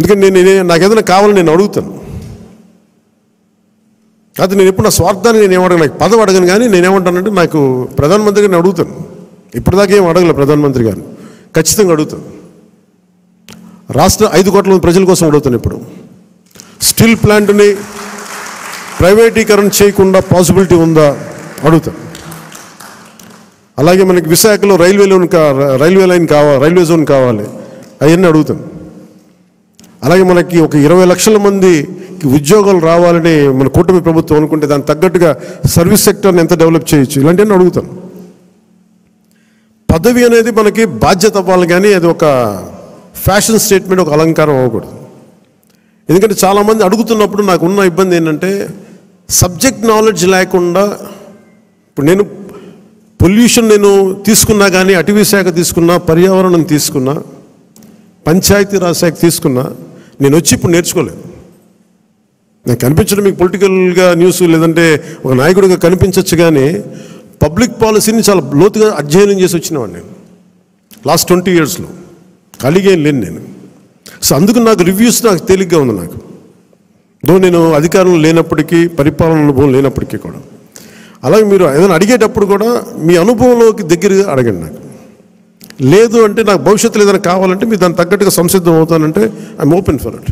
ఎందుకంటే నేను నాకు ఏదైనా కావాలని నేను అడుగుతాను. కాదు నేను ఎప్పుడు నా స్వార్థాన్ని నేను ఏమడగను నాకు పదవి అడగను కానీ నేను ఏమంటానంటే నాకు ప్రధానమంత్రి గారిని అడుగుతాను. ఇప్పటిదాకా ఏం అడగలే ప్రధానమంత్రి గారిని ఖచ్చితంగా అడుగుతాను. రాష్ట్ర ఐదు కోట్ల మంది ప్రజల కోసం అడుగుతాను ఇప్పుడు. స్టీల్ ప్లాంట్ని ప్రైవేటీకరణ చేయకుండా పాసిబిలిటీ ఉందా? అడుగుతాను. అలాగే మనకి విశాఖలో రైల్వే లోన్ కా రైల్వే లైన్ కావాలి రైల్వే జోన్ కావాలి. అవన్నీ అడుగుతాను. అలాగే మనకి ఒక ఇరవై లక్షల మందికి ఉద్యోగాలు రావాలని మన కూటమి ప్రభుత్వం అనుకుంటే దానికి తగ్గట్టుగా సర్వీస్ సెక్టర్ని ఎంత డెవలప్ చేయొచ్చు? ఇలాంటివన్నీ అడుగుతాను పదవి అనేది మనకి బాధ్యత అవ్వాలి కానీ అది ఒక ఫ్యాషన్ స్టేట్మెంట్ ఒక అలంకారం అవ్వకూడదు. ఎందుకంటే చాలామంది అడుగుతున్నప్పుడు నాకు ఉన్న ఇబ్బంది ఏంటంటే సబ్జెక్ట్ నాలెడ్జ్ లేకుండా ఇప్పుడు నేను పొల్యూషన్ నేను తీసుకున్నా కానీ అటవీ శాఖ తీసుకున్నా పర్యావరణం తీసుకున్నా పంచాయతీరాజ్ శాఖ తీసుకున్నా నేను వచ్చి ఇప్పుడు నేర్చుకోలేదు. నేను కనిపించడం మీకు పొలిటికల్గా న్యూస్ లేదంటే ఒక నాయకుడిగా కనిపించవచ్చు కానీ పబ్లిక్ పాలసీని చాలా లోతుగా అధ్యయనం చేసి వచ్చినవాడిని నేను. లాస్ట్ ట్వంటీ ఇయర్స్లో. ఖాళీగా ఏం లేను నేను. సో అందుకు నాకు రివ్యూస్ నాకు తేలిగ్గా ఉంది నాకు. దో నేను అధికారంలో లేనప్పటికీ పరిపాలన అనుభవం లేనప్పటికీ కూడా. అలాగే మీరు ఏదైనా అడిగేటప్పుడు కూడా మీ అనుభవంలోకి దగ్గరగా అడగండి నాకు. లేదు అంటే నాకు భవిష్యత్తులో ఏదైనా కావాలంటే మీరు దానికి తగ్గట్టుగా సంసిద్ధం అవుతానంటే I'm open for it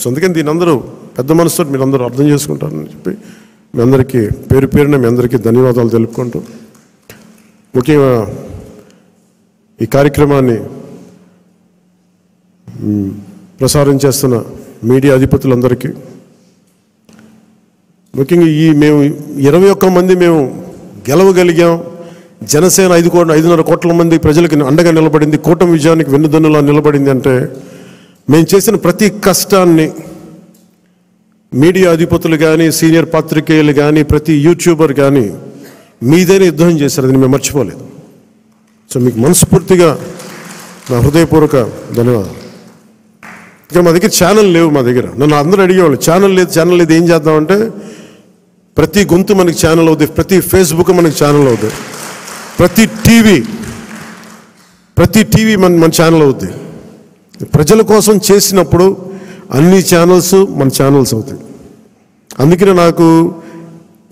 so అందుకని దీని అందరూ పెద్ద మనసుతో మీరు అందరూ అర్థం చేసుకుంటారని చెప్పి మీ అందరికీ పేరు పేరున మీ అందరికీ ధన్యవాదాలు తెలుపుకుంటూ ముఖ్యంగా ఈ కార్యక్రమాన్ని ప్రసారం చేస్తున్న మీడియా అధిపతులందరికీ ముఖ్యంగా ఈ మేము ఇరవై ఒక్క మంది మేము గెలవగలిగాం. జనసేన ఐదు కోట్ల ఐదున్నర కోట్ల మంది ప్రజలకు అండగా నిలబడింది కూటమి విజయానికి వెన్నుదన్నులా నిలబడింది అంటే మేము చేసిన ప్రతి కష్టాన్ని మీడియా అధిపతులు కానీ సీనియర్ పాత్రికేయులు కానీ ప్రతి యూట్యూబర్ కానీ మీదైనా యుద్ధం చేశారు అది మేము మర్చిపోలేదు. సో మీకు మనస్ఫూర్తిగా నా హృదయపూర్వక ధన్యవాదాలు. ఇక్కడ మా దగ్గర ఛానల్ లేవు మా దగ్గర. నన్ను అందరూ అడిగేవాళ్ళు ఛానల్ లేదు ఛానల్ లేదు ఏం చేద్దామంటే ప్రతి గొంతు మనకి ఛానల్ అవుతుంది ప్రతి ఫేస్బుక్ మనకి ఛానల్ అవుతుంది ప్రతి టీవీ ప్రతి టీవీ మన మన ఛానల్ అవుతుంది ప్రజల కోసం చేసినప్పుడు అన్ని ఛానల్స్ మన ఛానల్స్ అవుతాయి. అందుకనే నాకు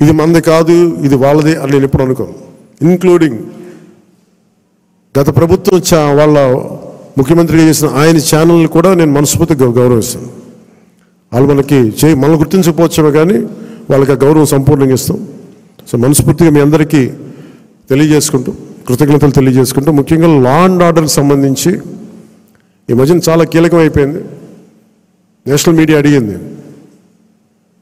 ఇది మనది కాదు ఇది వాళ్ళది అని నేను ఎప్పుడు అనుకోను. ఇన్క్లూడింగ్ గత ప్రభుత్వం చా వాళ్ళ ముఖ్యమంత్రిగా చేసిన ఆయన ఛానల్ కూడా నేను మనస్ఫూర్తిగా గౌరవిస్తాను. వాళ్ళు మనకి చేయి మనం గుర్తించకపోవచ్చేమో కానీ వాళ్ళకి గౌరవం సంపూర్ణంగా ఇస్తాం. సో మనస్ఫూర్తిగా మీ అందరికీ తెలియజేసుకుంటూ కృతజ్ఞతలు తెలియజేసుకుంటూ ముఖ్యంగా లా అండ్ ఆర్డర్కి సంబంధించి ఈ మధ్యన చాలా కీలకం అయిపోయింది నేషనల్ మీడియా అడిగింది.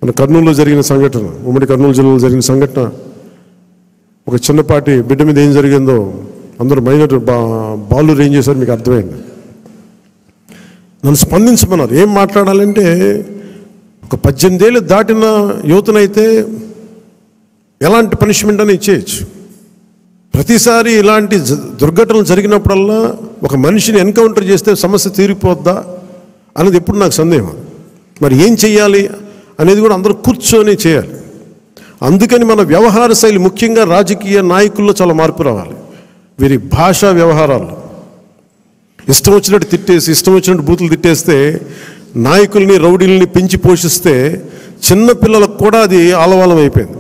మన కర్నూలులో జరిగిన సంఘటన ఉమ్మడి కర్నూలు జిల్లాలో జరిగిన సంఘటన ఒక చిన్నపాటి బిడ్డ మీద ఏం జరిగిందో అందరూ మైనర్ బా బాలు ఏం చేశారు మీకు అర్థమైంది. నన్ను స్పందించమన్నారు. ఏం మాట్లాడాలంటే ఒక పద్దెనిమిదేళ్ళు దాటిన యువతనైతే ఎలాంటి పనిష్మెంట్ అని ఇచ్చేయచ్చు. ప్రతిసారి ఇలాంటి దుర్ఘటనలు జరిగినప్పుడల్లా ఒక మనిషిని ఎన్కౌంటర్ చేస్తే సమస్య తీరిపోద్దా అనేది ఎప్పుడు నాకు సందేహం. మరి ఏం చెయ్యాలి అనేది కూడా అందరూ కూర్చొని చేయాలి. అందుకని మన వ్యవహార శైలి ముఖ్యంగా రాజకీయ నాయకుల్లో చాలా మార్పు రావాలి. వీరి భాషా వ్యవహారాల్లో. ఇష్టం వచ్చినట్టు తిట్టేసి ఇష్టం వచ్చినట్టు బూతులు తిట్టేస్తే నాయకుల్ని రౌడీల్ని పెంచి పోషిస్తే చిన్నపిల్లలకు కూడా అది ఆలవాలం అయిపోయింది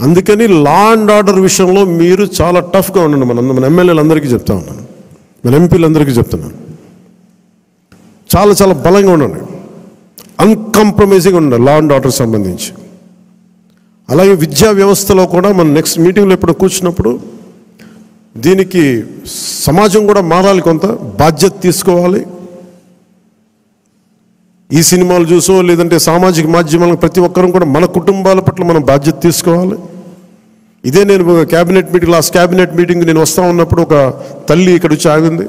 అందుకని లా అండ్ ఆర్డర్ విషయంలో మీరు చాలా టఫ్గా ఉండండి. మన మన ఎమ్మెల్యేలందరికీ చెప్తా ఉన్నాను. మన ఎంపీలందరికీ చెప్తున్నాను. చాలా చాలా బలంగా ఉండండి. అన్కాంప్రమైజింగ్ ఉండండి లా అండ్ ఆర్డర్ సంబంధించి. అలాగే విద్యా వ్యవస్థలో కూడా మనం నెక్స్ట్ మీటింగ్లో ఎప్పుడు కూర్చున్నప్పుడు దీనికి సమాజం కూడా మారాలి కొంత. బాధ్యత తీసుకోవాలి. ఈ సినిమాలు చూసో లేదంటే సామాజిక మాధ్యమాలకు ప్రతి ఒక్కరం కూడా మన కుటుంబాల పట్ల మనం బాధ్యత తీసుకోవాలి. ఇదే నేను cabinet meeting last cabinet meeting నేను వస్తా ఉన్నప్పుడు ఒక తల్లి ఇక్కడ వచ్చి ఆగింది.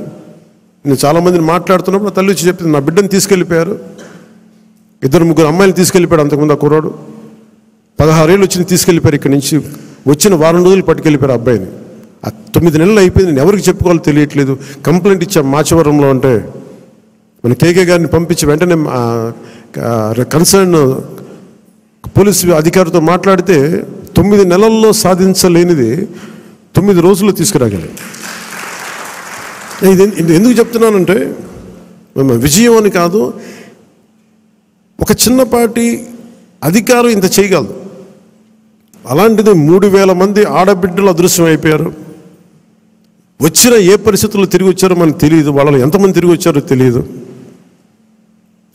నేను చాలామందిని మాట్లాడుతున్నప్పుడు తల్లి వచ్చి చెప్పింది నా బిడ్డను తీసుకెళ్ళిపోయారు. ఇద్దరు ముగ్గురు అమ్మాయిలు తీసుకెళ్ళిపోయాడు అంతకుముందు ఆ కుర్రాడు. పదహారేళ్ళు వచ్చి తీసుకెళ్ళిపోయారు ఇక్కడి నుంచి. వచ్చిన వారం రోజులు పట్టుకెళ్ళిపోయారు అబ్బాయిని. ఆ తొమ్మిది నెలలు అయిపోయింది ఎవరికి చెప్పుకోవాలో తెలియట్లేదు. కంప్లైంట్ ఇచ్చాం మాచవరంలో అంటే మన కేకే గారిని పంపించి వెంటనే కన్సర్న్ పోలీసు అధికారితో మాట్లాడితే తొమ్మిది నెలల్లో సాధించలేనిది తొమ్మిది రోజుల్లో తీసుకురాగలిగాం ఇది ఇది ఎందుకు చెప్తున్నానంటే మేము విజయం అని కాదు ఒక చిన్నపాటి అధికారం ఇంత చేయగలదు. అలాంటిది మూడు వేల మంది ఆడబిడ్డలు అదృశ్యం అయిపోయారు. వచ్చిన ఏ పరిస్థితుల్లో తిరిగి వచ్చారో మనకు తెలియదు వాళ్ళలో ఎంతమంది తిరిగి వచ్చారో తెలియదు.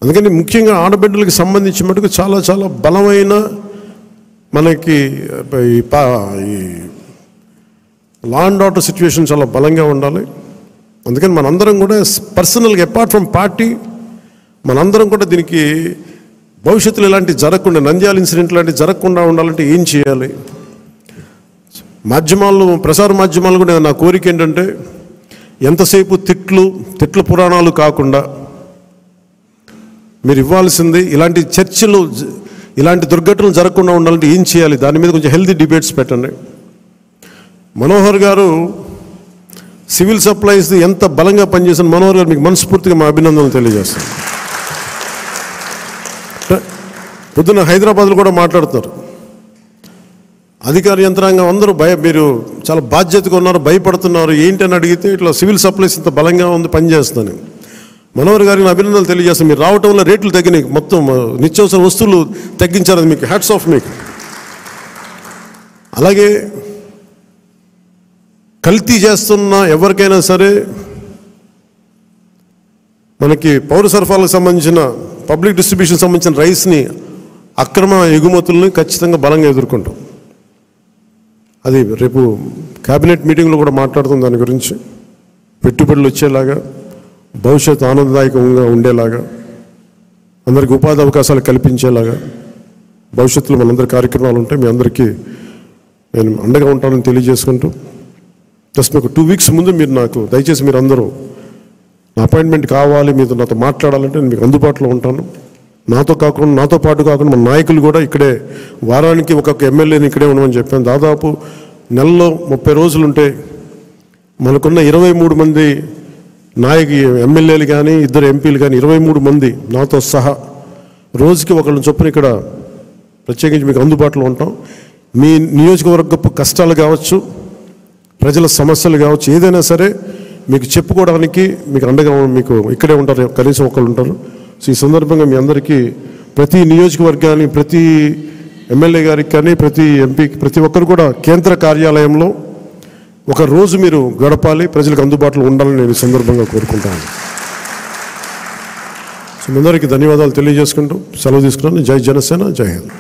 అందుకని ముఖ్యంగా ఆడబిడ్డలకు సంబంధించి మటుకు చాలా చాలా బలమైన మనకి ఈ పా ఈ లా అండ్ ఆర్డర్ సిచ్యువేషన్ చాలా బలంగా ఉండాలి. అందుకని మనందరం కూడా పర్సనల్గా అపార్ట్ ఫ్రమ్ పార్టీ మనందరం కూడా దీనికి భవిష్యత్తులో ఇలాంటివి జరగకుండా నంద్యాల ఇన్సిడెంట్ లాంటివి జరగకుండా ఉండాలంటే ఏం చేయాలి? మాధ్యమాలు ప్రసార మాధ్యమాలు కూడా నా కోరిక ఏంటంటే ఎంతసేపు తిట్లు తిట్ల పురాణాలు కాకుండా మీరు ఇవ్వాల్సింది ఇలాంటి చర్చలు ఇలాంటి దుర్ఘటనలు జరగకుండా ఉండాలంటే ఏం చేయాలి? దాని మీద కొంచెం హెల్తీ డిబేట్స్ పెట్టండి. మనోహర్ గారు సివిల్ సప్లైస్ ఎంత బలంగా పనిచేసిన మనోహర్ గారు మీకు మనస్ఫూర్తిగా మా అభినందనలు తెలియజేస్తాను. పొద్దున్న హైదరాబాద్లో కూడా మాట్లాడుతున్నారు. అధికార యంత్రాంగం అందరూ భయ మీరు చాలా బాధ్యతగా ఉన్నారు భయపడుతున్నారు. ఏంటని అడిగితే ఇట్లా సివిల్ సప్లైస్ ఇంత బలంగా ఉంది పనిచేస్తుందని. మనోహర్ గారికి నా అభినందనలు తెలియజేస్తాం మీరు రావటం వల్ల రేట్లు తగ్గినాయి. మొత్తం ఆ, నిత్యావసర వస్తువులు తగ్గించారు అది మీకు హ్యాట్స్ ఆఫ్ మీకు. అలాగే కల్తీ చేస్తున్న ఎవరికైనా సరే మనకి పౌర సరఫరాలకు సంబంధించిన పబ్లిక్ డిస్ట్రిబ్యూషన్ సంబంధించిన రైస్ని అక్రమ ఎగుమతుల్ని ఖచ్చితంగా బలంగా ఎదుర్కొంటాం. అది రేపు క్యాబినెట్ మీటింగ్లో కూడా మాట్లాడుతాం దాని గురించి. పెట్టుబడులు వచ్చేలాగా. భవిష్యత్తు ఆనందదాయకంగా ఉండేలాగా అందరికీ ఉపాధి అవకాశాలు కల్పించేలాగా భవిష్యత్తులో మనందరి కార్యక్రమాలు ఉంటాయి మీ అందరికీ నేను అండగా ఉంటానని తెలియజేసుకుంటూ జస్ట్ మీకు టూ వీక్స్ ముందు మీరు నాకు దయచేసి మీరు అందరూ నా అపాయింట్మెంట్ కావాలి మీతో నాతో మాట్లాడాలంటే నేను మీకు అందుబాటులో ఉంటాను. నాతో కాకుండా నాతో పాటు కాకుండా మన నాయకులు కూడా ఇక్కడే వారానికి ఒక్కొక్క ఎమ్మెల్యేని ఇక్కడే ఉండమని చెప్పాను. దాదాపు నెలలో ముప్పై రోజులు ఉంటే మనకున్న ఇరవై మూడు మంది నాయక ఎమ్మెల్యేలు కానీ ఇద్దరు ఎంపీలు కానీ ఇరవై మూడు మంది నాతో సహా రోజుకి ఒకళ్ళని చొప్పున ఇక్కడ ప్రత్యేకించి మీకు అందుబాటులో ఉంటాం. మీ నియోజకవర్గపు కష్టాలు కావచ్చు ప్రజల సమస్యలు కావచ్చు ఏదైనా సరే మీకు చెప్పుకోవడానికి మీకు అండగా మీకు ఇక్కడే ఉంటారు కనీసం ఒకళ్ళు ఉంటారు. సో ఈ సందర్భంగా మీ అందరికీ ప్రతి నియోజకవర్గాన్ని ప్రతి ఎమ్మెల్యే గారికి కానీ ప్రతి ఎంపీకి ప్రతి ఒక్కరు కూడా కేంద్ర కార్యాలయంలో ఒక రోజు మీరు గడపాలి ప్రజలకు అందుబాటులో ఉండాలని నేను సందర్భంగా కోరుకుంటాను. సో మీ అందరికీ ధన్యవాదాలు తెలియజేసుకుంటూ సెలవు తీసుకున్నాను. జై జనసేన జై హింద్.